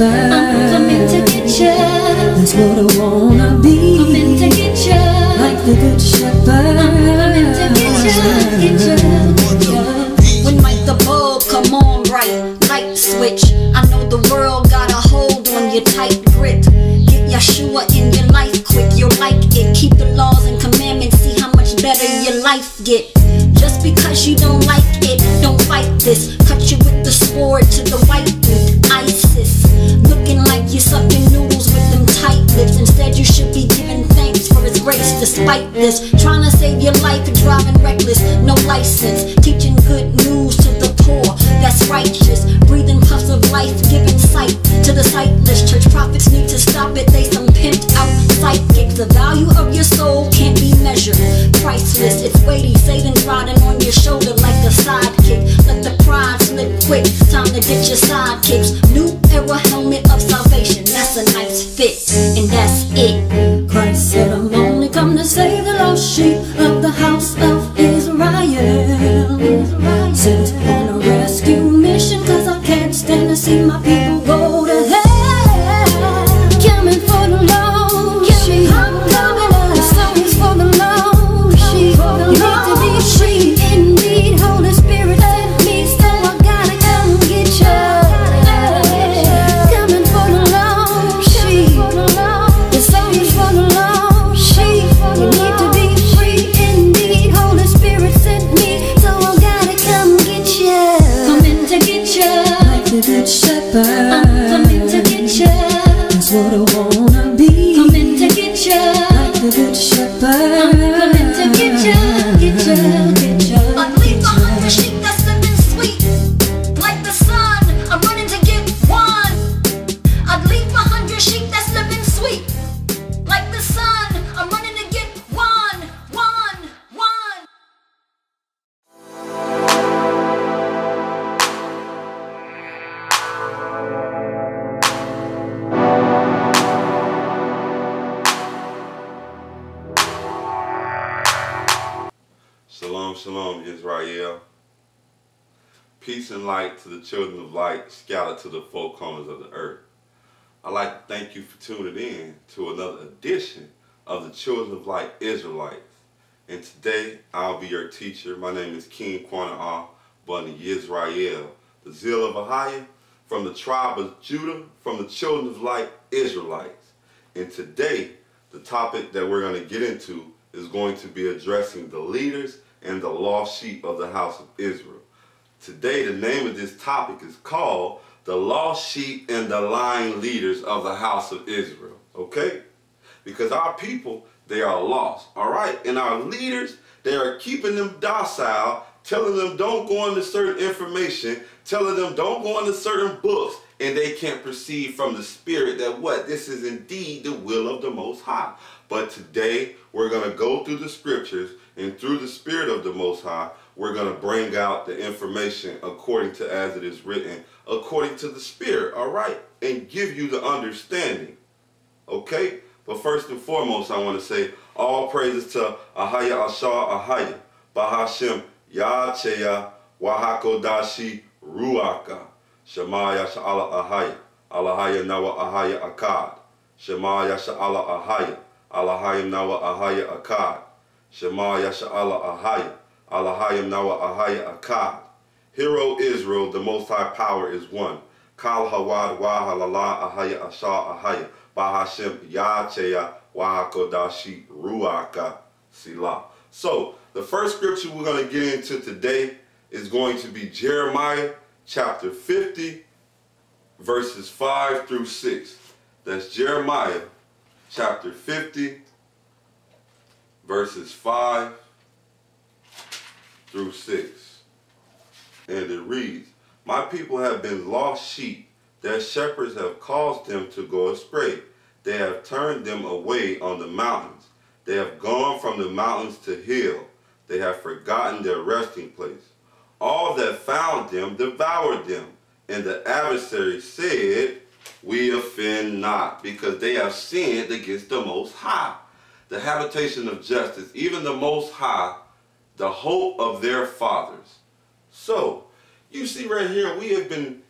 goodbye. Send a rescue mission, cause I can't stand to see my people. Teacher. My name is King Kwana Ah Bunny Yisrael, the zeal of Ahiah, from the tribe of Judah, from the children of light, Israelites. And today, the topic that we're going to get into is going to be addressing the leaders and the lost sheep of the house of Israel. Today, the name of this topic is called The Lost Sheep and the Lying Leaders of the House of Israel. Okay? Because our people, they are lost. All right? And our leaders, they are keeping them docile, telling them don't go into certain information, telling them don't go into certain books, and they can't perceive from the Spirit that what? This is indeed the will of the Most High. But today, we're going to go through the scriptures, and through the Spirit of the Most High, we're going to bring out the information according to as it is written, according to the Spirit, all right? And give you the understanding, okay? But first and foremost, I want to say all praises to Ahaya Ashar Ahaya, Bahashem Yacheya Wahakodashi Ruaka, Shemaya Sha'ala Ahaya, Alahaya Nawa Ahaya Akkad, Shemaya Sha'ala Ahaya, Alahaya Nawa Ahaya Akkad, Shemaya Sha'ala Ahaya, Alahayim Nawa Ahaya Akkad. Hero Israel, the Most High Power is one. Kal Hawad Wahalala Ahaya Asha Ahaya. Bahashem Yacheya Wahakodashi Ruaka. So, the first scripture we're going to get into today is going to be Jeremiah chapter 50, verses 5 through 6. That's Jeremiah chapter 50, verses 5 through 6. And it reads, My people have been lost sheep, their shepherds have caused them to go astray. They have turned them away on the mountains. They have gone from the mountains to hill. They have forgotten their resting place. All that found them devoured them. And the adversary said, We offend not, because they have sinned against the Most High. The habitation of justice, even the Most High, the hope of their fathers. So, you see right here, we have been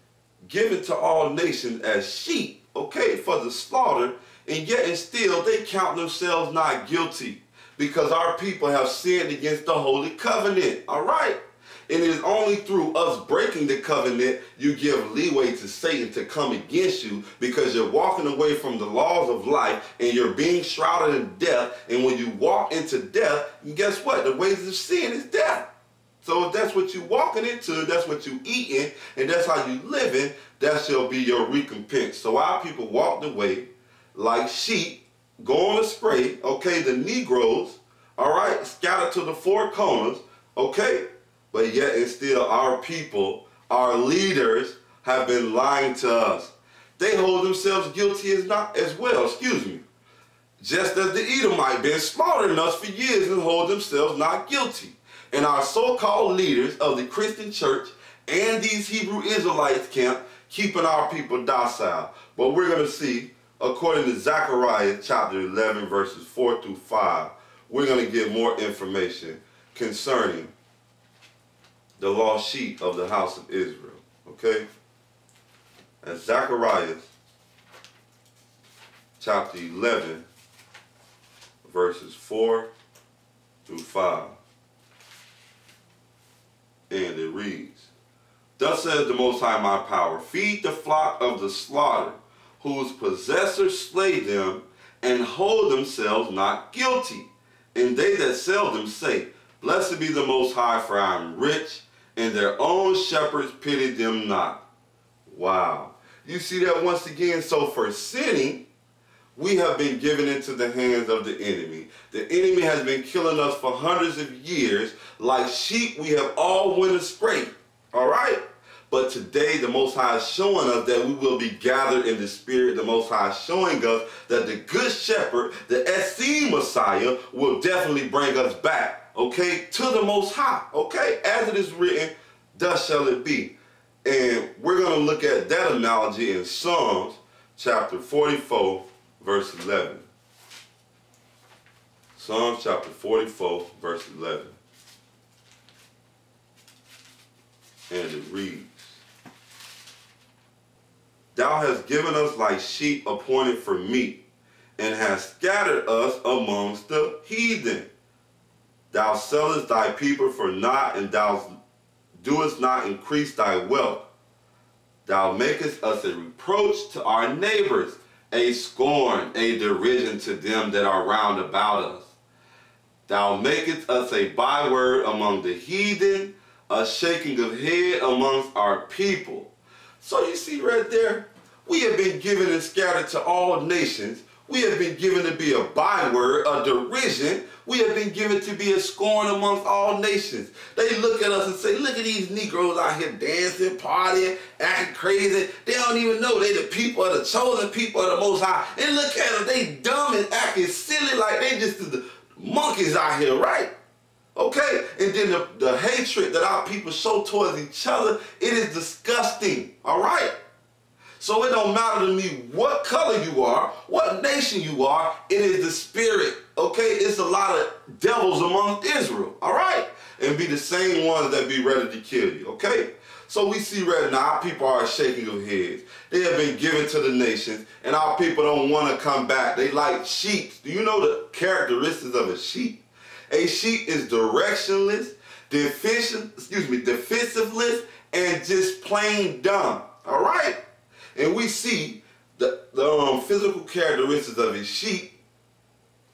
given to all nations as sheep, okay, for the slaughter, and yet and still they count themselves not guilty because our people have sinned against the holy covenant, all right? And it is only through us breaking the covenant you give leeway to Satan to come against you because you're walking away from the laws of life and you're being shrouded in death. And when you walk into death, guess what? The wages of sin is death. So if that's what you're walking into, that's what you're eating, and that's how you're living, that shall be your recompense. So our people walked away like sheep, going astray, okay, the Negroes, all right, scattered to the four corners, okay, but yet and still our people, our leaders, have been lying to us. They hold themselves guilty as not as well, excuse me. Just as the Edomite been slaughtering us for years and hold themselves not guilty. And our so-called leaders of the Christian church and these Hebrew Israelites camp keeping our people docile. But we're going to see, according to Zechariah chapter 11, verses 4 through 5, we're going to get more information concerning the lost sheep of the house of Israel. Okay? And Zechariah chapter 11, verses 4 through 5. And it reads, Thus says the Most High my power, feed the flock of the slaughter, whose possessors slay them, and hold themselves not guilty. And they that sell them say, Blessed be the Most High, for I am rich, and their own shepherds pity them not. Wow. You see that once again? So for sinning, we have been given into the hands of the enemy. The enemy has been killing us for hundreds of years. Like sheep, we have all went astray. All right? But today, the Most High is showing us that we will be gathered in the Spirit. The Most High is showing us that the Good Shepherd, the Essene Messiah, will definitely bring us back, okay, to the Most High, okay? As it is written, thus shall it be. And we're going to look at that analogy in Psalms chapter 44, verse 11. Psalms chapter 44, verse 11. And it reads, Thou hast given us like sheep appointed for meat, and hast scattered us amongst the heathen. Thou sellest thy people for naught, and thou doest not increase thy wealth. Thou makest us a reproach to our neighbors, a scorn, a derision to them that are round about us. Thou makest us a byword among the heathen, a shaking of head amongst our people. So you see right there, we have been given and scattered to all nations. We have been given to be a byword, a derision. We have been given to be a scorn amongst all nations. They look at us and say, look at these Negroes out here dancing, partying, acting crazy. They don't even know they the people of the chosen people of the Most High. And look at them, they dumb and acting silly like they just the monkeys out here, right? Okay? And then the, the hatred that our people show towards each other, it is disgusting, all right? So it don't matter to me what color you are, what nation you are, it is the spirit, okay? It's a lot of devils among Israel, all right? And be the same ones that be ready to kill you, okay? So we see right now our people are shaking of heads. They have been given to the nations, and our people don't want to come back. They like sheep. Do you know the characteristics of a sheep? A sheep is directionless, deficient, excuse me, defensiveless, and just plain dumb. All right? And we see the, the um, physical characteristics of a sheep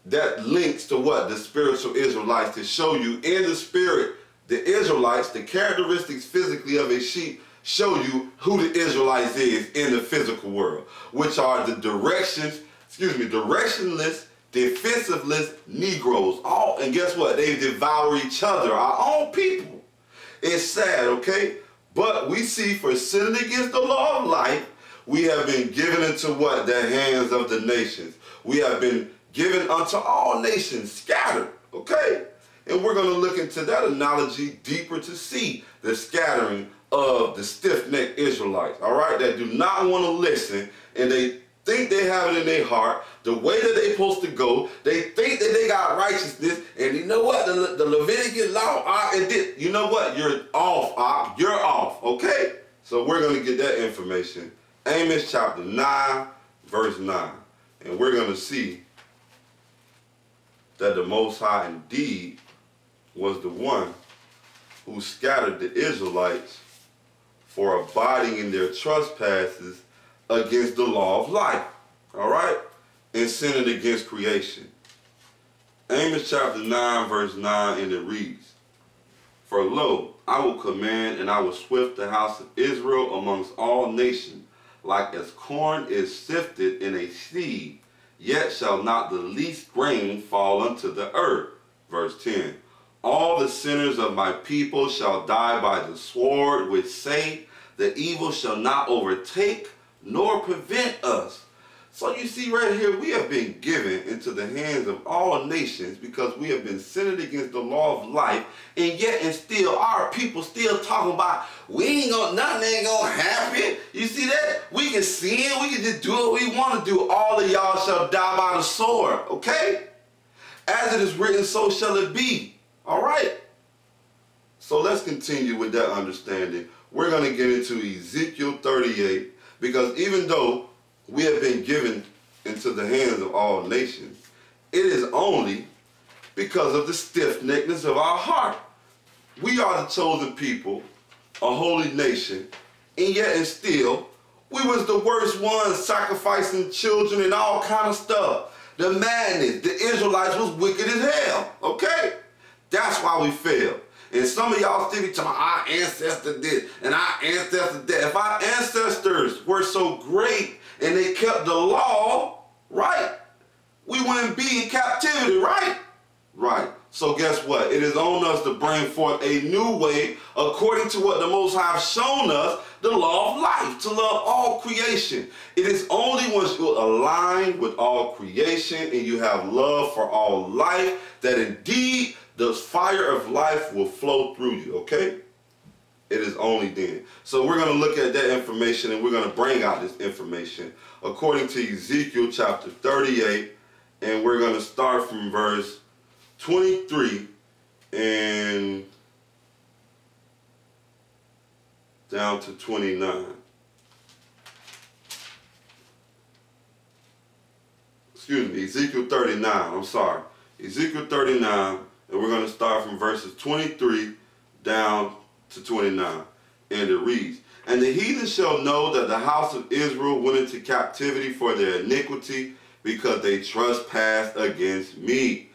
that links to what? The spiritual Israelites to show you in the spirit, the Israelites, the characteristics physically of a sheep show you who the Israelites is in the physical world, which are the directions, excuse me, directionless, defensiveless Negroes. All and guess what? They devour each other, our own people. It's sad, okay? But we see for sinning against the law of life, we have been given into what? The hands of the nations. We have been given unto all nations, scattered, okay? And we're going to look into that analogy deeper to see the scattering of the stiff-necked Israelites, all right, that do not want to listen and they think they have it in their heart, the way that they're supposed to go. They think that they got righteousness, and you know what? The, the law, uh, and this, you know what? You're off, uh, you're off, okay? So we're going to get that information. Amos chapter 9, verse 9. And we're going to see that the Most High indeed was the one who scattered the Israelites for abiding in their trespasses against the law of life. All right? And sinned against creation. Amos chapter 9, verse 9, and it reads, For lo, I will command and I will swift the house of Israel amongst all nations, like as corn is sifted in a sieve, yet shall not the least grain fall unto the earth. Verse 10, All the sinners of my people shall die by the sword, which say, The evil shall not overtake nor prevent us. So you see right here, we have been given into the hands of all nations because we have been sinning against the law of life, and yet and still our people still talking about we ain't gonna nothing ain't gonna happen. You see that? We can sin, we can just do what we want to do. All of y'all shall die by the sword, okay? As it is written, so shall it be. All right. So let's continue with that understanding. We're going to get into Ezekiel 38 because even though we have been given into the hands of all nations, it is only because of the stiff-neckedness of our heart. We are the chosen people, a holy nation, and yet and still, we was the worst ones sacrificing children and all kind of stuff. The madness, the Israelites was wicked as hell, okay? That's why we failed. And some of y'all still be talking about our ancestor did and our ancestor did. If our ancestors were so great and they kept the law, right, we wouldn't be in captivity, right? Right. So guess what? It is on us to bring forth a new way according to what the Most High has shown us, the law of life, to love all creation. It is only once you align with all creation and you have love for all life that indeed the fire of life will flow through you, okay? It is only then. So we're going to look at that information and we're going to bring out this information according to Ezekiel chapter 38 and we're going to start from verse 23 and down to 29. Excuse me, Ezekiel 39, I'm sorry. Ezekiel 39 and we're going to start from verses 23 down to 29. And it reads, And the heathen shall know that the house of Israel went into captivity for their iniquity, because they trespassed against me.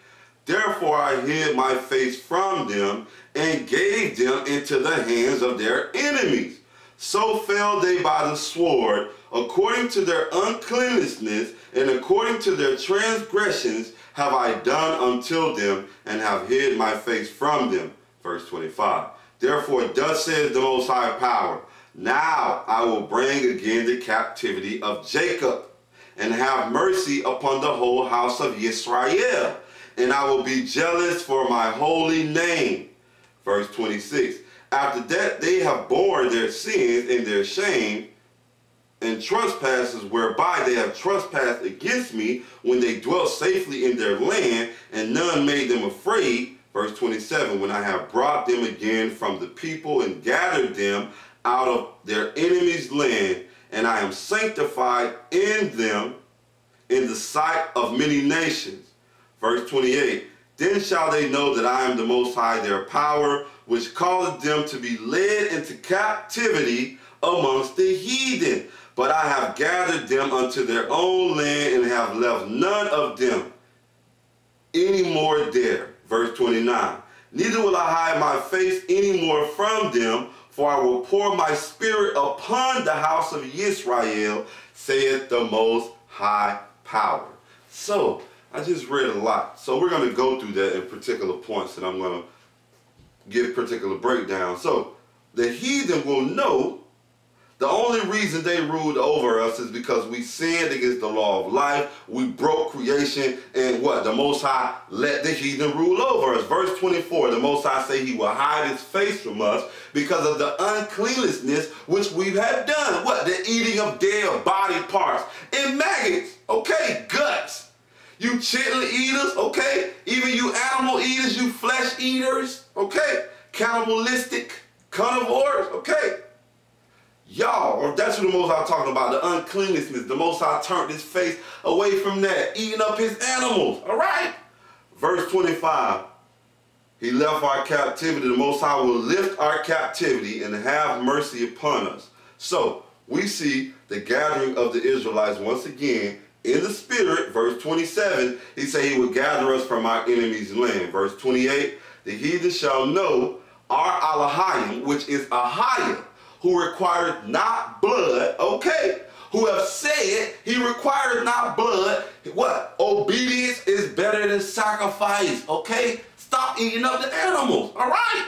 Therefore I hid my face from them, and gave them into the hands of their enemies. So fell they by the sword, according to their uncleanness and according to their transgressions have I done until them, and have hid my face from them. Verse 25. Therefore, thus says the Most High Power, Now I will bring again the captivity of Jacob, and have mercy upon the whole house of Israel, and I will be jealous for my holy name. Verse 26. After that they have borne their sins and their shame, and trespasses whereby they have trespassed against me when they dwelt safely in their land, and none made them afraid. Verse 27, when I have brought them again from the people and gathered them out of their enemies' land, and I am sanctified in them in the sight of many nations. Verse 28, then shall they know that I am the Most High, their power, which calleth them to be led into captivity amongst the heathen. But I have gathered them unto their own land and have left none of them any more there. Verse 29. Neither will I hide my face any more from them, for I will pour my spirit upon the house of Israel, saith the most high power. So, I just read a lot. So we're going to go through that in particular points and I'm going to give particular breakdown. So, the heathen will know the only reason they ruled over us is because we sinned against the law of life. We broke creation and what? The Most High let the heathen rule over us. Verse 24, the Most High say he will hide his face from us because of the uncleanness which we have done. What? The eating of dead body parts and maggots. Okay, guts. You chitlin eaters, okay? Even you animal eaters, you flesh eaters, okay? Cannibalistic carnivores, okay? Y'all, that's what the Most High talking about, the uncleanness. The Most High turned his face away from that, eating up his animals, all right? Verse 25, he left our captivity. The Most High will lift our captivity and have mercy upon us. So, we see the gathering of the Israelites once again in the spirit. Verse 27, he said he would gather us from our enemy's land. Verse 28, the heathen shall know our Elohim, which is Ahia who required not blood, okay, who have said he required not blood, what? Obedience is better than sacrifice, okay? Stop eating up the animals, all right?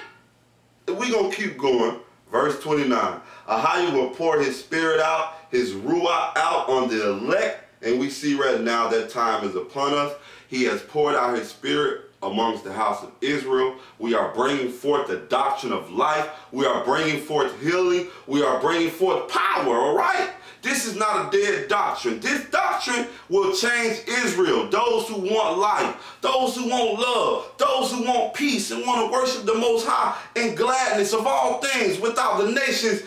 we going to keep going. Verse 29, Ahia will pour his spirit out, his ruah out on the elect, and we see right now that time is upon us. He has poured out his spirit amongst the house of Israel. We are bringing forth the doctrine of life. We are bringing forth healing. We are bringing forth power, all right? This is not a dead doctrine. This doctrine will change Israel. Those who want life, those who want love, those who want peace and want to worship the Most High in gladness of all things without the nations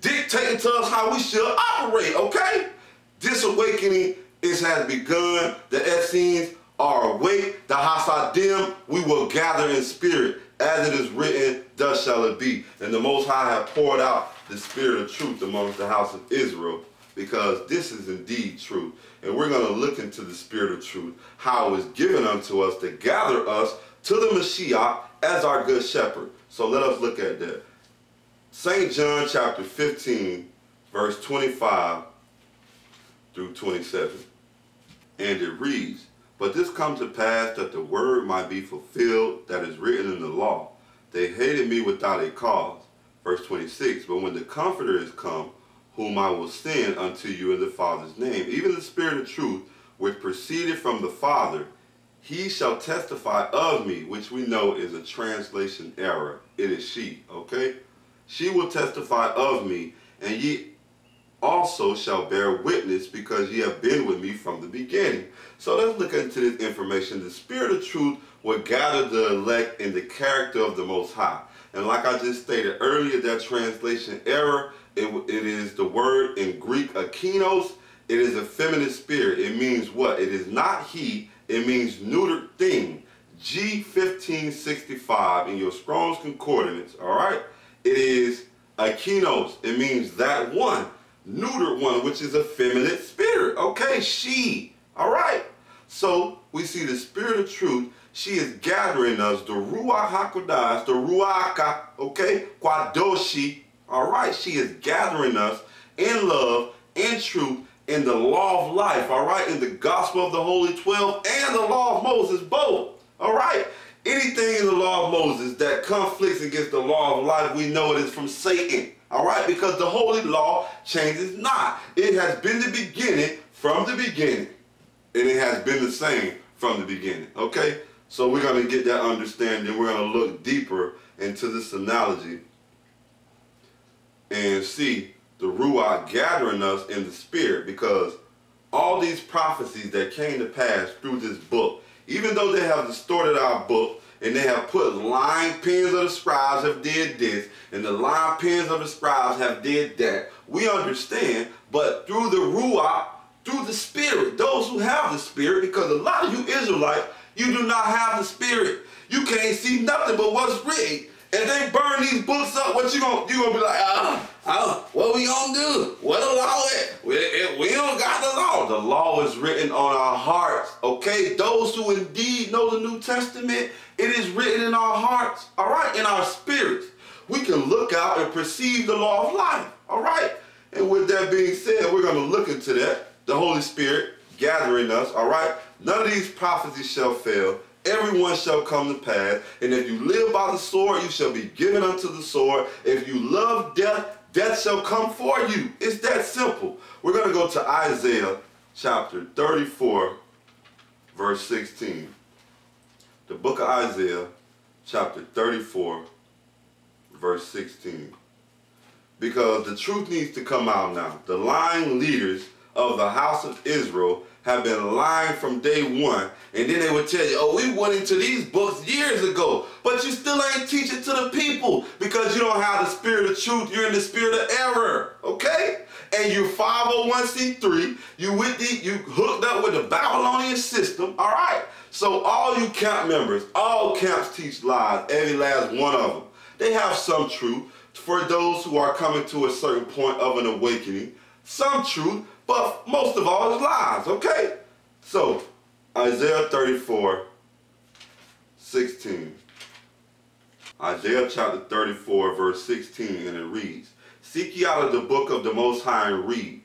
dictating to us how we should operate, okay? This awakening is, has begun. The Essenes are awake, the Hasadim, we will gather in spirit. As it is written, thus shall it be. And the Most High have poured out the spirit of truth amongst the house of Israel because this is indeed truth. And we're going to look into the spirit of truth, how it is given unto us to gather us to the Mashiach as our good shepherd. So let us look at that. St. John chapter 15, verse 25 through 27. And it reads, but this comes to pass that the word might be fulfilled that is written in the law. They hated me without a cause. Verse 26, But when the Comforter is come, whom I will send unto you in the Father's name, even the Spirit of truth, which proceeded from the Father, he shall testify of me, which we know is a translation error. It is she, okay? She will testify of me, and ye also shall bear witness because ye have been with me from the beginning. So let's look into this information. The Spirit of truth will gather the elect in the character of the Most High. And like I just stated earlier, that translation error, it, it is the word in Greek akinos. It is a feminine spirit. It means what? It is not he. It means neutered thing. G1565 in your Strong's Concordance, all right? It is akinos. It means that one neutered one, which is a feminine spirit. Okay, she. All right. So we see the spirit of truth. She is gathering us, the Ruach HaKodesh, the Ruach, okay, Kwadoshi, All right, she is gathering us in love, in truth, in the law of life. All right, in the gospel of the Holy Twelve and the law of Moses, both. All right, anything in the law of Moses that conflicts against the law of life, we know it is from Satan. All right, because the holy law changes not. It has been the beginning from the beginning, and it has been the same from the beginning. Okay, so we're going to get that understanding. We're going to look deeper into this analogy and see the Ruach gathering us in the spirit because all these prophecies that came to pass through this book, even though they have distorted our book and they have put lying pens of the scribes have did this and the lying pens of the scribes have did that, we understand, but through the Ruach, through the spirit, those who have the spirit, because a lot of you Israelites, you do not have the spirit. You can't see nothing but what's written. If they burn these books up, what you gonna you gonna be like? Ah, ah, what we gonna do? What the law is? We, we don't got the law. The law is written on our hearts. Okay, those who indeed know the New Testament, it is written in our hearts. All right, in our spirits, we can look out and perceive the law of life. All right, and with that being said, we're gonna look into that. The Holy Spirit gathering us. All right, none of these prophecies shall fail everyone shall come to pass. And if you live by the sword, you shall be given unto the sword. If you love death, death shall come for you. It's that simple. We're going to go to Isaiah chapter 34, verse 16. The book of Isaiah, chapter 34, verse 16. Because the truth needs to come out now. The lying leaders of the house of Israel have been lying from day one. And then they would tell you, oh, we went into these books years ago, but you still ain't teaching to the people because you don't have the spirit of truth. You're in the spirit of error, okay? And you're 501c3. You with the, you hooked up with the Babylonian system, all right? So all you camp members, all camps teach lies, every last one of them. They have some truth for those who are coming to a certain point of an awakening. Some truth, but most of all is lies, okay? So, Isaiah 34, 16. Isaiah chapter 34, verse 16, and it reads, Seek ye out of the book of the Most High and read.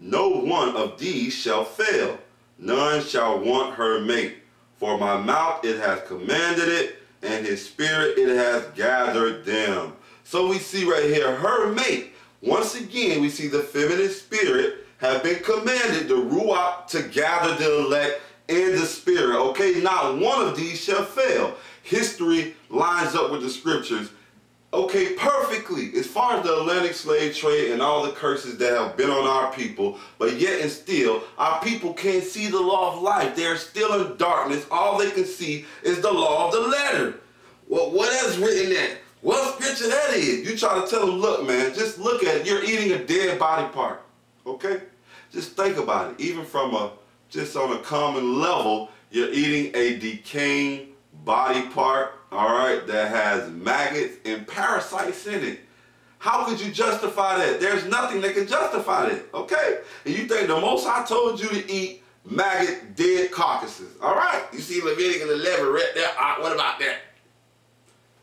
No one of these shall fail, none shall want her mate. For my mouth it has commanded it, and his spirit it has gathered them. So we see right here, her mate. Once again, we see the feminine spirit have been commanded, the Ruach, to gather the elect in the spirit. Okay, not one of these shall fail. History lines up with the scriptures. Okay, perfectly. As far as the Atlantic slave trade and all the curses that have been on our people, but yet and still, our people can't see the law of life. They're still in darkness. All they can see is the law of the letter. Well, what is written that? What scripture that is? You try to tell them, look, man, just look at it. You're eating a dead body part. Okay? Just think about it. Even from a, just on a common level, you're eating a decaying body part, all right, that has maggots and parasites in it. How could you justify that? There's nothing that can justify that, okay? And you think the most I told you to eat maggot dead carcasses, all right? You see Leviticus 11 right there. Right, what about that?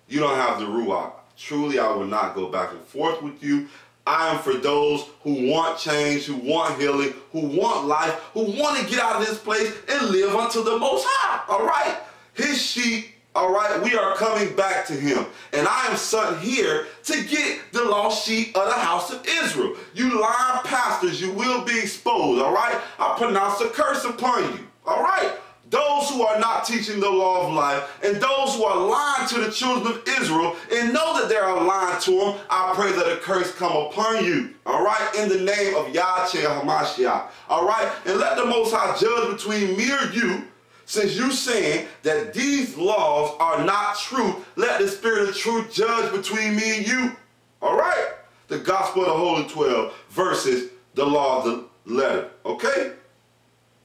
You don't have the Ruach. Truly, I will not go back and forth with you. I am for those who want change, who want healing, who want life, who want to get out of this place and live unto the Most High. All right? His sheep, all right, we are coming back to him. And I am sent here to get the lost sheep of the house of Israel. You lying pastors, you will be exposed, all right? I pronounce a curse upon you, all right? Those who are not teaching the law of life, and those who are lying to the children of Israel, and know that they are lying to them, I pray that a curse come upon you. All right, in the name of Yahweh Hamashiach. All right, and let the Most High judge between me or you, since you saying that these laws are not true. Let the Spirit of truth judge between me and you. All right, the Gospel of the Holy Twelve versus the law of the letter. Okay.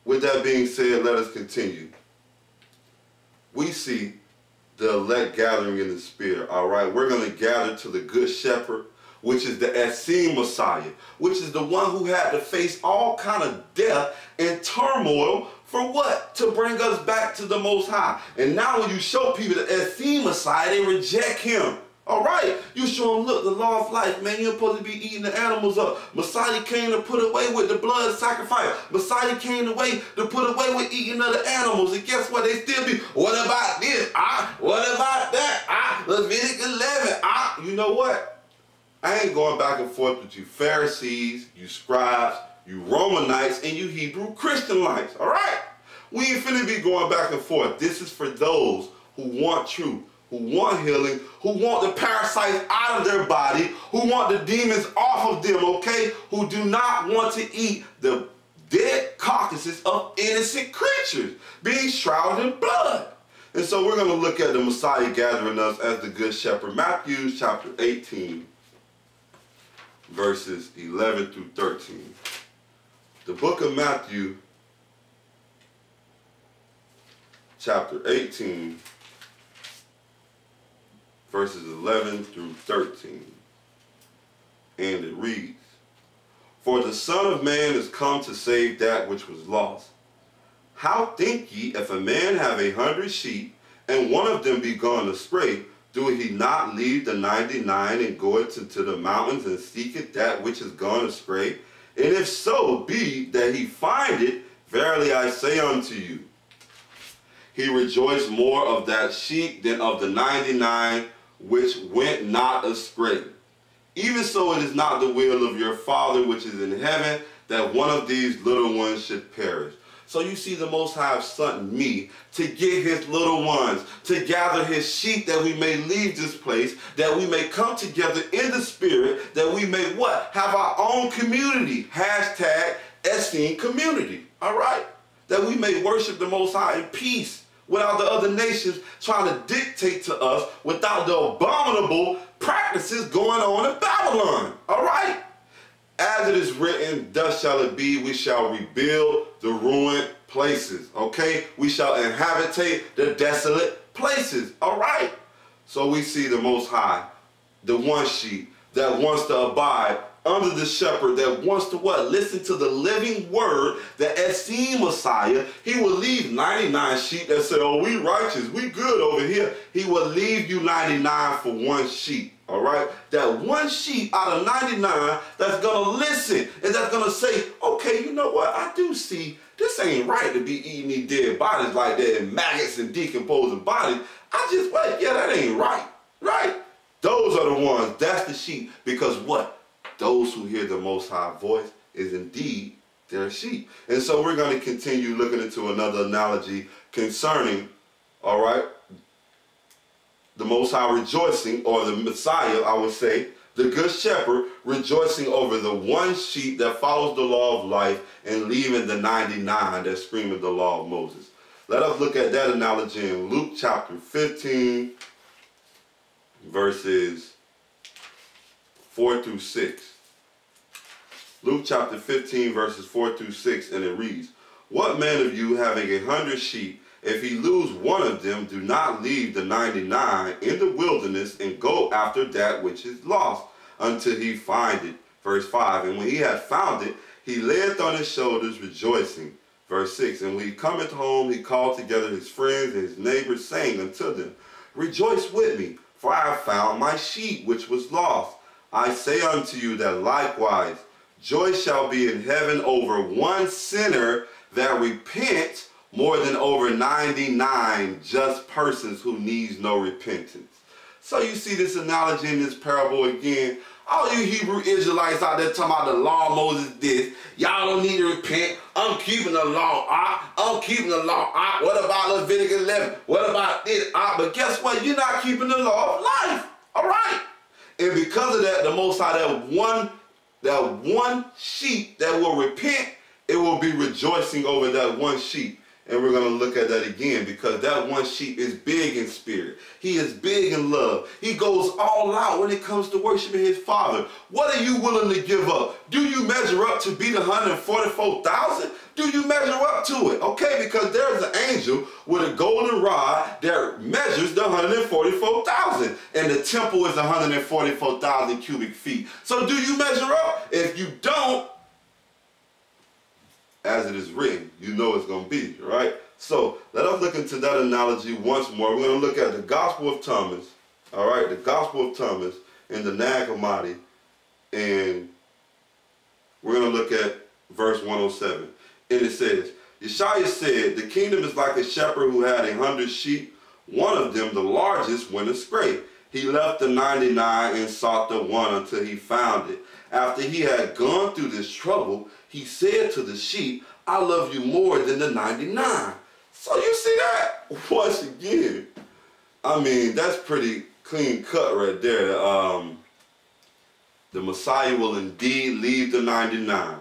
With that being said, let us continue. We see the elect gathering in the spirit, all right? We're going to gather to the good shepherd, which is the Essene Messiah, which is the one who had to face all kind of death and turmoil for what? To bring us back to the Most High. And now when you show people the Essene Messiah, they reject him. All right, you show them, look, the law of life, man, you're supposed to be eating the animals up. Messiah came to put away with the blood sacrifice. Messiah came away to put away with eating other animals. And guess what? They still be, what about this? Ah, what about that? Ah, Leviticus 11. Ah, you know what? I ain't going back and forth with you Pharisees, you scribes, you Romanites, and you Hebrew Christianites. All right? We ain't finna be going back and forth. This is for those who want truth who want healing, who want the parasites out of their body, who want the demons off of them, okay? Who do not want to eat the dead carcasses of innocent creatures being shrouded in blood. And so we're going to look at the Messiah gathering us as the Good Shepherd. Matthew chapter 18, verses 11 through 13. The book of Matthew, chapter 18, verses 11 through 13. And it reads, For the Son of Man is come to save that which was lost. How think ye, if a man have a hundred sheep, and one of them be gone astray, do he not leave the ninety-nine and go into the mountains and seek it that which is gone astray? And if so be that he find it, verily I say unto you, he rejoiced more of that sheep than of the ninety-nine which went not astray. Even so it is not the will of your Father which is in heaven that one of these little ones should perish. So you see the Most High sent me to get his little ones, to gather his sheep that we may leave this place, that we may come together in the spirit, that we may what? Have our own community. Hashtag Essene community. All right? That we may worship the Most High in peace without the other nations trying to dictate to us without the abominable practices going on in Babylon. All right? As it is written, thus shall it be, we shall rebuild the ruined places. Okay? We shall inhabitate the desolate places. All right? So we see the Most High, the one sheep that wants to abide under the shepherd that wants to what? Listen to the living word, the Essene Messiah. He will leave 99 sheep that say, oh, we righteous, we good over here. He will leave you 99 for one sheep. All right? That one sheep out of 99 that's to listen and that's to say, okay, you know what? I do see this ain't right to be eating these dead bodies like that and maggots and decomposing bodies. I just, wait, yeah, that ain't right. Right? Those are the ones. That's the sheep. Because what? those who hear the Most High voice is indeed their sheep. And so we're going to continue looking into another analogy concerning, all right, the Most High rejoicing, or the Messiah, I would say, the Good Shepherd rejoicing over the one sheep that follows the law of life and leaving the 99 that screaming the law of Moses. Let us look at that analogy in Luke chapter 15, verses 4 through 6. Luke chapter 15 verses 4 through 6 and it reads, What man of you having a hundred sheep, if he lose one of them, do not leave the 99 in the wilderness and go after that which is lost until he find it. Verse 5, And when he had found it, he layeth on his shoulders rejoicing. Verse 6, And when he cometh home, he called together his friends and his neighbors, saying unto them, Rejoice with me, for I found my sheep which was lost. I say unto you that likewise Joy shall be in heaven over one sinner that repents more than over 99 just persons who needs no repentance. So you see this analogy in this parable again. All you Hebrew Israelites out there talking about the law Moses this. Y'all don't need to repent. I'm keeping the law. Ah, I'm keeping the law. Ah, what about Leviticus 11? What about this? Ah, but guess what? You're not keeping the law of life. All right. And because of that, the Most High, that one that one sheep that will repent, it will be rejoicing over that one sheep. And we're going to look at that again because that one sheep is big in spirit. He is big in love. He goes all out when it comes to worshiping his father. What are you willing to give up? Do you measure up to be the 144,000? Do you measure up to it? Okay, because there's an angel with a golden rod that measures the 144,000. And the temple is 144,000 cubic feet. So do you measure up? If you don't, as it is written, you know it's going to be, right? So let us look into that analogy once more. We're going to look at the Gospel of Thomas, All right, the Gospel of Thomas and the Nag Hammadi, and we're going to look at verse 107. And it says, Yeshua said, The kingdom is like a shepherd who had a hundred sheep. One of them, the largest, went astray. He left the 99 and sought the one until he found it. After he had gone through this trouble, he said to the sheep, I love you more than the 99. So you see that? Once again, I mean, that's pretty clean cut right there. Um, the Messiah will indeed leave the 99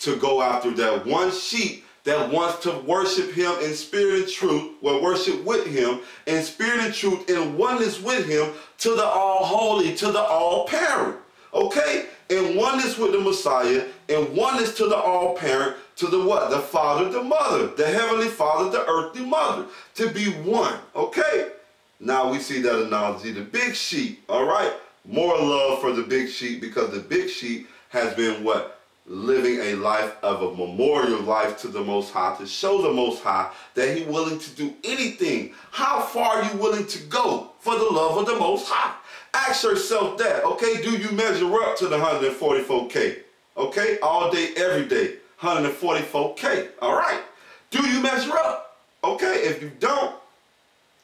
to go after that one sheep that wants to worship him in spirit and truth, will worship with him in spirit and truth, in oneness with him to the all holy, to the all parent. Okay? And oneness with the Messiah, and oneness to the all parent, to the what? The Father, the Mother, the Heavenly Father, the earthly Mother. To be one. Okay? Now we see that analogy, the big sheep, all right? More love for the big sheep because the big sheep has been what? Living a life of a memorial life to the Most High, to show the Most High that He willing to do anything. How far are you willing to go for the love of the Most High? Ask yourself that, okay? Do you measure up to the 144K? Okay? All day, every day, 144K, all right? Do you measure up? Okay? If you don't,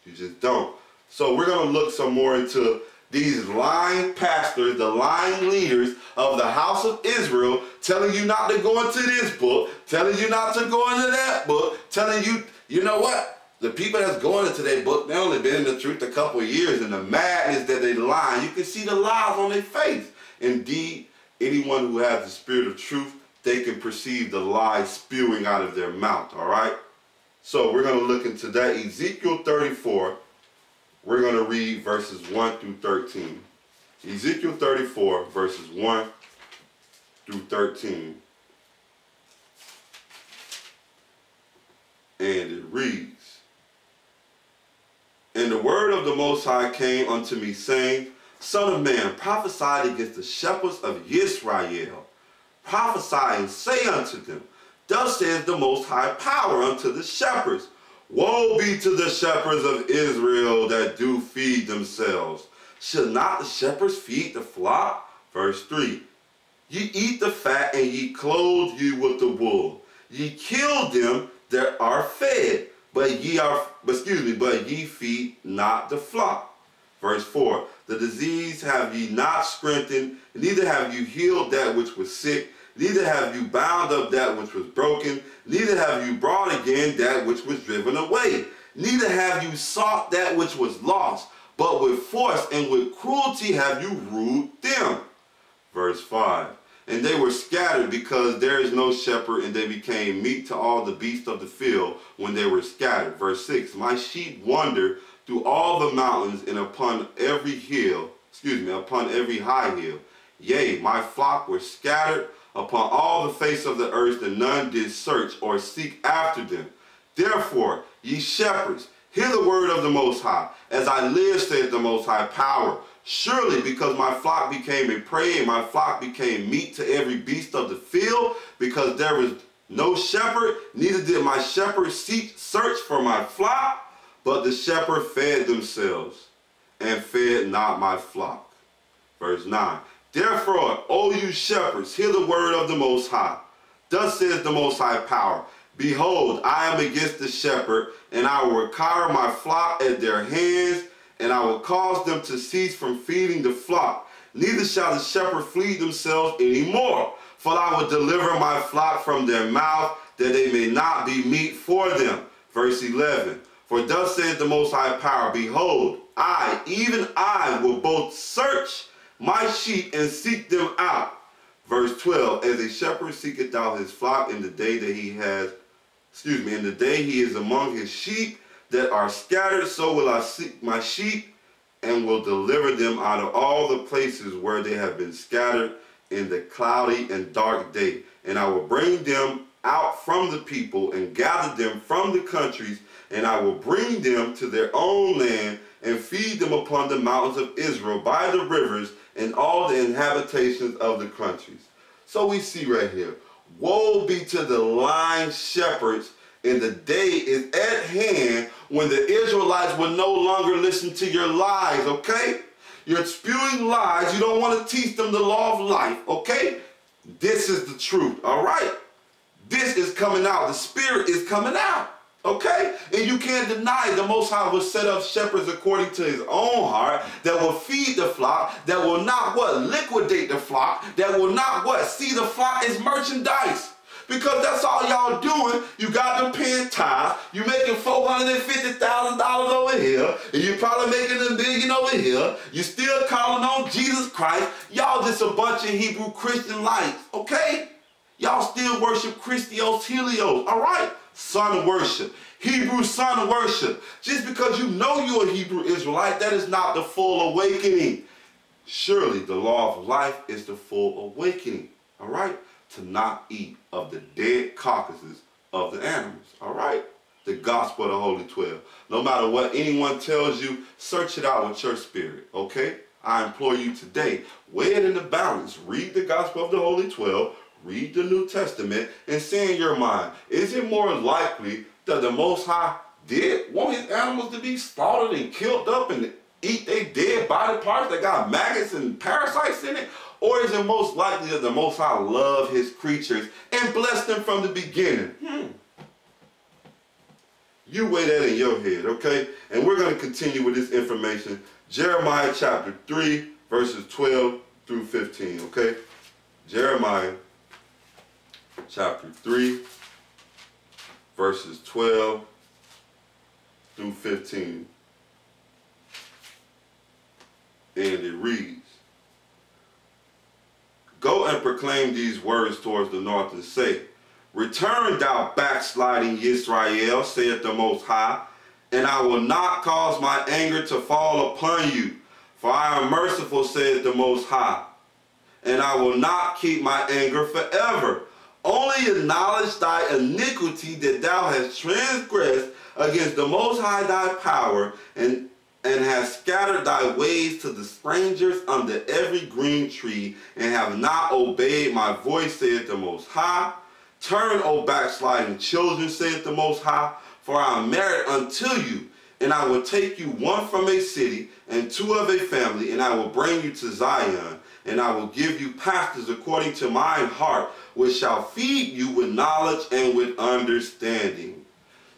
you just don't. So we're going to look some more into these lying pastors, the lying leaders of the house of Israel, telling you not to go into this book, telling you not to go into that book, telling you, you know what? The people that's going into that book, they only been in the truth a couple years, and the madness that they lying, you can see the lies on their face. Indeed, anyone who has the spirit of truth, they can perceive the lies spewing out of their mouth, all right? So we're going to look into that. Ezekiel 34, we're going to read verses 1 through 13. Ezekiel 34, verses 1 through 13. And it reads, And the word of the Most High came unto me, saying, Son of man, prophesy against the shepherds of Israel. Prophesy and say unto them, Thus says the Most High power unto the shepherds, Woe be to the shepherds of Israel that do feed themselves. Should not the shepherds feed the flock? Verse 3. Ye eat the fat and ye clothe you with the wool. Ye kill them that are fed, but ye are, excuse me, but ye feed not the flock. Verse 4. The disease have ye not strengthened, neither have you healed that which was sick, neither have you bound up that which was broken, neither have you brought again that which was driven away, neither have you sought that which was lost, but with force and with cruelty have you ruled them. Verse 5. And they were scattered because there is no shepherd, and they became meat to all the beasts of the field when they were scattered. Verse 6. My sheep wander through all the mountains and upon every hill, excuse me, upon every high hill. Yea, my flock were scattered upon all the face of the earth, and none did search or seek after them. Therefore, ye shepherds, hear the word of the Most High. As I live, saith the Most High power. Surely, because my flock became a prey, and my flock became meat to every beast of the field, because there was no shepherd, neither did my shepherd seek search for my flock, but the shepherd fed themselves, and fed not my flock. Verse 9. Therefore, O you shepherds, hear the word of the Most High. Thus says the Most High power. Behold, I am against the shepherd, and I will require my flock at their hands, and I will cause them to cease from feeding the flock. Neither shall the shepherd feed themselves any more. For I will deliver my flock from their mouth, that they may not be meat for them. Verse 11. For thus says the Most High Power, Behold, I, even I, will both search my sheep and seek them out. Verse 12, as a shepherd seeketh out his flock in the day that he has, excuse me, in the day he is among his sheep that are scattered, so will I seek my sheep and will deliver them out of all the places where they have been scattered in the cloudy and dark day. And I will bring them out from the people and gather them from the countries, and I will bring them to their own land and feed them upon the mountains of Israel by the rivers and all the inhabitations of the countries. So we see right here, woe be to the lying shepherds And the day is at hand when the Israelites will no longer listen to your lies, okay? You're spewing lies. You don't want to teach them the law of life, okay? This is the truth, all right? This is coming out. The Spirit is coming out. Okay? And you can't deny the Most High will set up shepherds according to his own heart that will feed the flock, that will not what? Liquidate the flock, that will not what? See the flock as merchandise. Because that's all y'all doing. You got them paying tithes. You making $450,000 over here. And you're probably making a million over here. You're still calling on Jesus Christ. Y'all just a bunch of Hebrew Christian lights. Okay? Y'all still worship Christos Helios. All right? Son of worship. Hebrew son of worship. Just because you know you're a Hebrew Israelite, that is not the full awakening. Surely the law of life is the full awakening. All right? To not eat of the dead carcasses of the animals. All right? The gospel of the Holy Twelve. No matter what anyone tells you, search it out with your spirit. Okay? I implore you today, weigh it in the balance. Read the gospel of the Holy Twelve read the New Testament and say in your mind, is it more likely that the Most High did want his animals to be slaughtered and killed up and eat their dead body parts that got maggots and parasites in it? Or is it most likely that the Most High loved his creatures and blessed them from the beginning? Hmm. You weigh that in your head, okay? And we're going to continue with this information. Jeremiah chapter 3, verses 12 through 15, okay? Jeremiah chapter 3, verses 12 through 15. And it reads, Go and proclaim these words towards the north and say, Return thou backsliding Israel, saith the Most High, and I will not cause my anger to fall upon you. For I am merciful, saith the Most High, and I will not keep my anger forever. Only acknowledge thy iniquity that thou hast transgressed against the Most High thy power, and, and hast scattered thy ways to the strangers under every green tree, and have not obeyed my voice, saith the Most High. Turn, O backsliding children, saith the Most High, for I am married unto you, and I will take you one from a city, and two of a family, and I will bring you to Zion, and I will give you pastors according to mine heart, which shall feed you with knowledge and with understanding.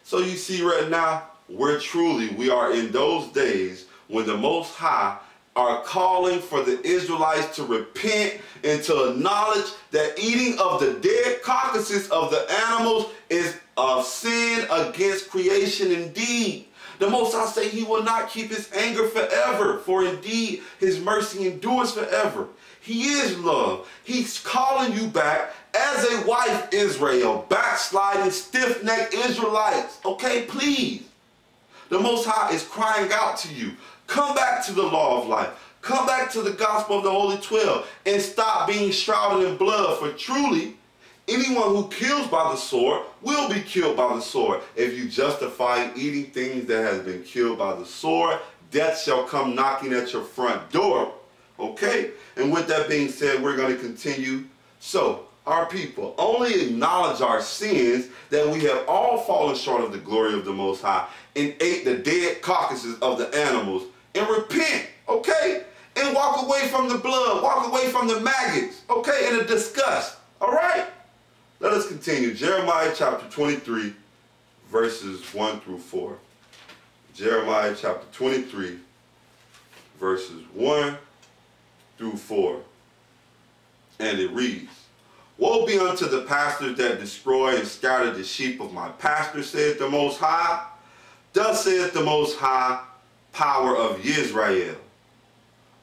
So you see right now, we're truly we are in those days when the Most High are calling for the Israelites to repent and to acknowledge that eating of the dead carcasses of the animals is a sin against creation indeed. The Most High say he will not keep his anger forever, for indeed his mercy endures forever. He is love. He's calling you back as a wife, Israel, backsliding, stiff-necked Israelites. Okay, please. The Most High is crying out to you. Come back to the law of life. Come back to the gospel of the Holy Twelve and stop being shrouded in blood. For truly, anyone who kills by the sword will be killed by the sword. If you justify eating things that has been killed by the sword, death shall come knocking at your front door. Okay? And with that being said, we're going to continue. So, our people, only acknowledge our sins that we have all fallen short of the glory of the Most High and ate the dead carcasses of the animals and repent, okay? And walk away from the blood, walk away from the maggots, okay? And the disgust, all right? Let us continue. Jeremiah chapter 23, verses 1 through 4. Jeremiah chapter 23, verses 1 through 4. And it reads, Woe be unto the pastors that destroy and scatter the sheep of my pastor, saith the Most High. Thus saith the Most High, power of Israel,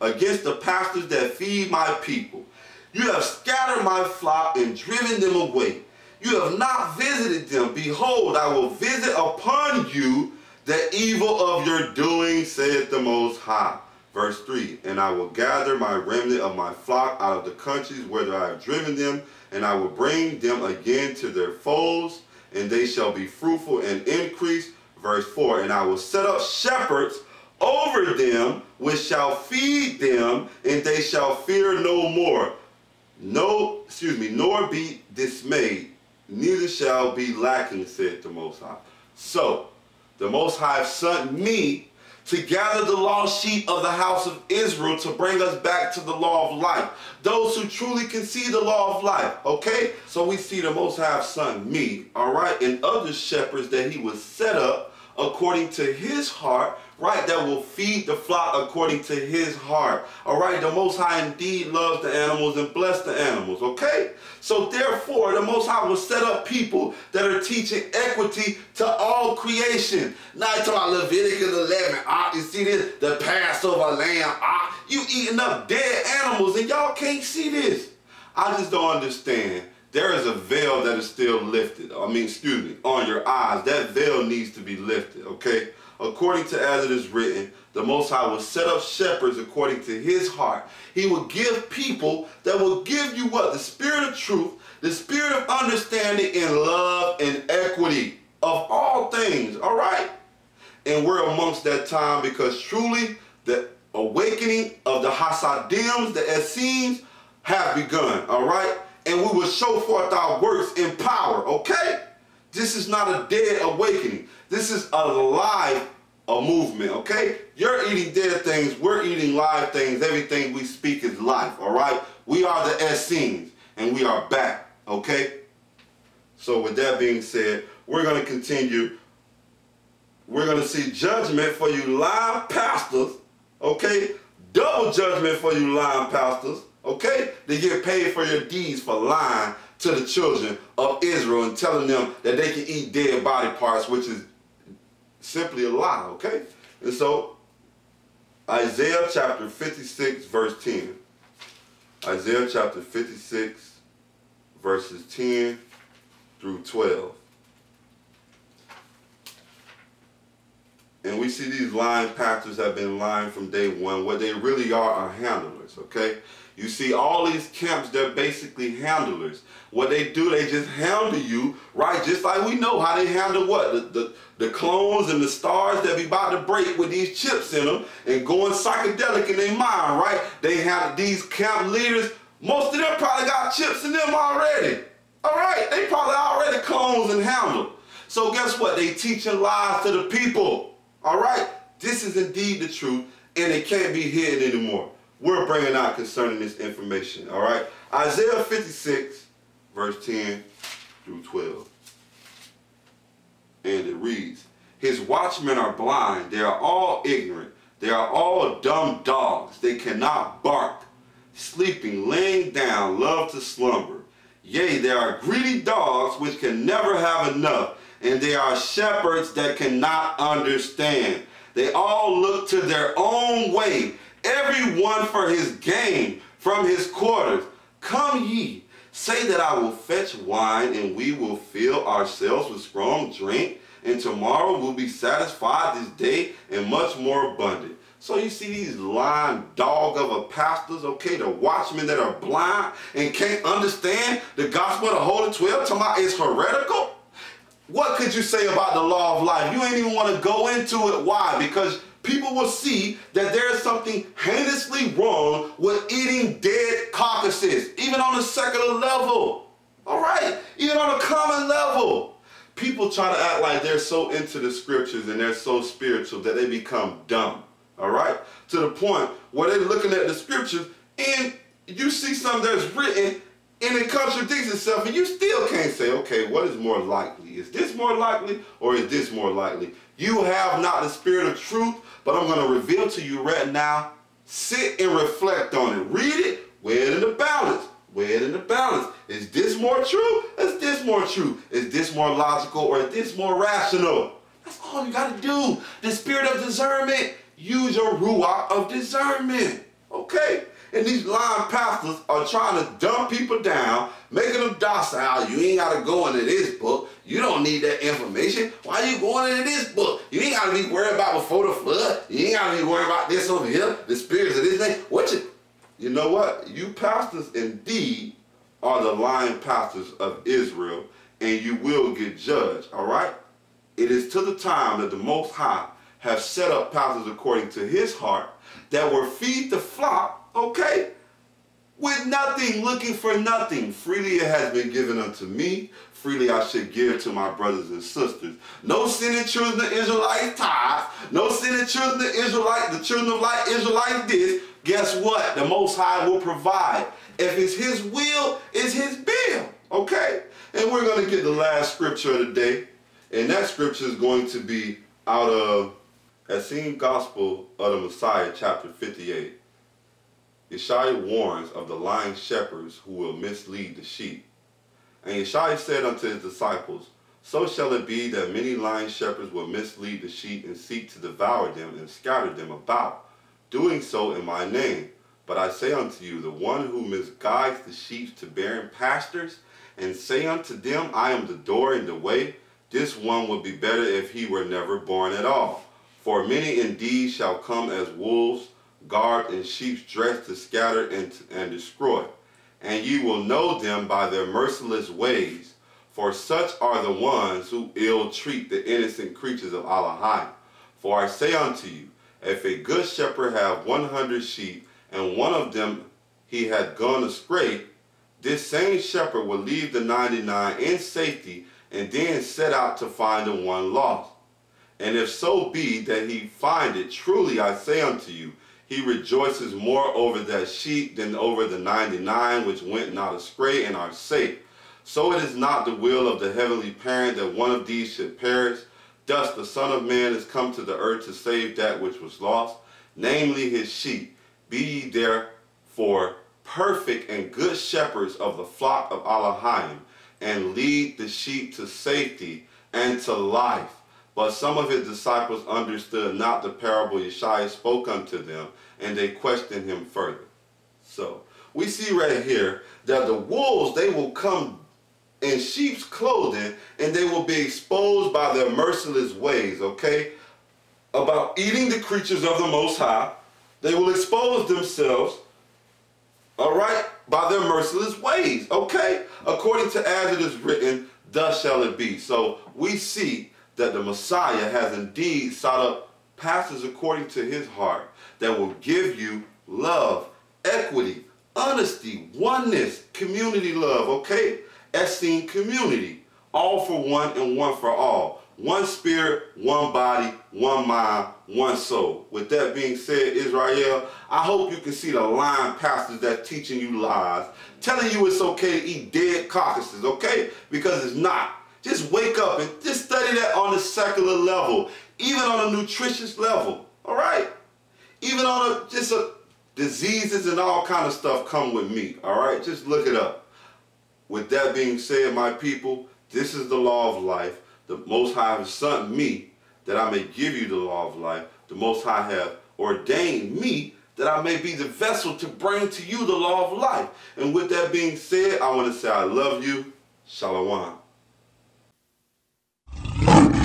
against the pastors that feed my people. You have scattered my flock and driven them away. You have not visited them. Behold, I will visit upon you the evil of your doing, saith the Most High. Verse 3, And I will gather my remnant of my flock out of the countries where I have driven them, and I will bring them again to their folds, and they shall be fruitful and increase. Verse 4, And I will set up shepherds over them, which shall feed them, and they shall fear no more. No, excuse me, nor be dismayed, neither shall be lacking, said the Most High. So, the Most High sent me to gather the lost sheep of the house of Israel to bring us back to the law of life. Those who truly can see the law of life, okay? So we see the Most High Son, me, all right, and other shepherds that he was set up according to his heart right, that will feed the flock according to his heart. All right, the Most High indeed loves the animals and bless the animals, okay? So therefore, the Most High will set up people that are teaching equity to all creation. Now you about Leviticus 11, ah, you see this? The Passover lamb, ah, you eating up dead animals and y'all can't see this. I just don't understand there is a veil that is still lifted. I mean, excuse me, on your eyes. That veil needs to be lifted, okay? According to as it is written, the Most High will set up shepherds according to his heart. He will give people that will give you what? The spirit of truth, the spirit of understanding and love and equity of all things, all right? And we're amongst that time because truly the awakening of the Hasidim, the Essenes, have begun, all right? And we will show forth our works in power, okay? This is not a dead awakening. This is a live a movement, okay? You're eating dead things, we're eating live things. Everything we speak is life, all right? We are the Essenes, and we are back, okay? So with that being said, we're going to continue. We're going to see judgment for you live pastors, okay? Double judgment for you lying pastors, okay? They get paid for your deeds for lying to the children of Israel and telling them that they can eat dead body parts, which is simply a lie, okay? And so, Isaiah chapter 56, verse 10. Isaiah chapter 56, verses 10 through 12. And we see these lying pastors have been lying from day one. What they really are are handlers, okay? You see, all these camps, they're basically handlers. What they do, they just handle you, right? Just like we know how they handle what? The, the, the clones and the stars that be about to break with these chips in them and going psychedelic in their mind, right? They have these camp leaders, most of them probably got chips in them already. All right, they probably already clones and handle. So guess what? They teaching lies to the people. All right, this is indeed the truth, and it can't be hidden anymore we're bringing out concerning this information. All right? Isaiah 56, verse 10 through 12. And it reads, His watchmen are blind. They are all ignorant. They are all dumb dogs. They cannot bark. Sleeping, laying down, love to slumber. Yea, they are greedy dogs which can never have enough. And they are shepherds that cannot understand. They all look to their own way every one for his gain from his quarters. Come ye, say that I will fetch wine, and we will fill ourselves with strong drink, and tomorrow we'll be satisfied this day and much more abundant. So you see these lying dog of a pastors, okay, the watchmen that are blind and can't understand the gospel of the Holy Twelve, talking about it's heretical? What could you say about the law of life? You ain't even want to go into it. Why? Because people will see that there is something heinously wrong with eating dead carcasses, even on a secular level. All right? Even on a common level. People try to act like they're so into the scriptures and they're so spiritual that they become dumb. All right? To the point where they're looking at the scriptures and you see something that's written and it contradicts itself and you still can't say, okay, what is more likely? Is this more likely or is this more likely? You have not the spirit of truth, but I'm going to reveal to you right now. Sit and reflect on it. Read it, weigh it in the balance. Weigh it in the balance. Is this more true? Is this more true? Is this more logical or is this more rational? That's all you got to do. The spirit of discernment. Use your ruach of discernment. Okay? And these lying pastors are trying to dumb people down, making them docile. You ain't got to go into this book. You don't need that information. Why are you going into this book? You ain't got to be worried about before the flood. You ain't got to be worried about this over here, the spirits of this thing. What you, you know what? You pastors indeed are the lying pastors of Israel, and you will get judged, all right? It is to the time that the Most High have set up pastors according to his heart that will feed the flock okay? With nothing, looking for nothing. Freely it has been given unto me. Freely I should give to my brothers and sisters. No sinning children of Israelites tithe. No sinning children of Israelite, the children of light Israelite this. Guess what? The Most High will provide. If it's His will, it's His bill. Okay? And we're going to get the last scripture of the day. And that scripture is going to be out of Essene Gospel of the Messiah, chapter 58. Yeshua warns of the lying shepherds who will mislead the sheep. And Yeshua said unto his disciples, So shall it be that many lying shepherds will mislead the sheep and seek to devour them and scatter them about, doing so in my name. But I say unto you, the one who misguides the sheep to barren pastures, and say unto them, I am the door and the way, this one would be better if he were never born at all. For many indeed shall come as wolves, garbed in sheep's dress to scatter and, and destroy. And ye will know them by their merciless ways, for such are the ones who ill treat the innocent creatures of Allahai. For I say unto you, if a good shepherd have one hundred sheep, and one of them he had gone astray, this same shepherd will leave the ninety-nine in safety, and then set out to find the one lost. And if so be that he find it, truly I say unto you, he rejoices more over that sheep than over the 99 which went not astray and are safe. So it is not the will of the heavenly parent that one of these should perish. Thus the Son of Man is come to the earth to save that which was lost, namely his sheep. Be ye therefore perfect and good shepherds of the flock of Elohim, and lead the sheep to safety and to life. But some of his disciples understood not the parable Yeshua spoke unto them, and they questioned him further. So, we see right here that the wolves, they will come in sheep's clothing, and they will be exposed by their merciless ways, okay? About eating the creatures of the Most High. They will expose themselves, all right, by their merciless ways, okay? According to as it is written, thus shall it be. So we see that the Messiah has indeed sought up pastors according to his heart that will give you love, equity, honesty, oneness, community love, okay? Essene community, all for one and one for all. One spirit, one body, one mind, one soul. With that being said, Israel, I hope you can see the lying pastors that teaching you lies, telling you it's okay to eat dead carcasses, okay? Because it's not. Just wake up and just study that on a secular level, even on a nutritious level, all right? Even on a, just a, diseases and all kind of stuff come with meat, all right? Just look it up. With that being said, my people, this is the law of life. The Most High has sent me that I may give you the law of life. The Most High have ordained me that I may be the vessel to bring to you the law of life. And with that being said, I want to say I love you. Shalom. Thank you.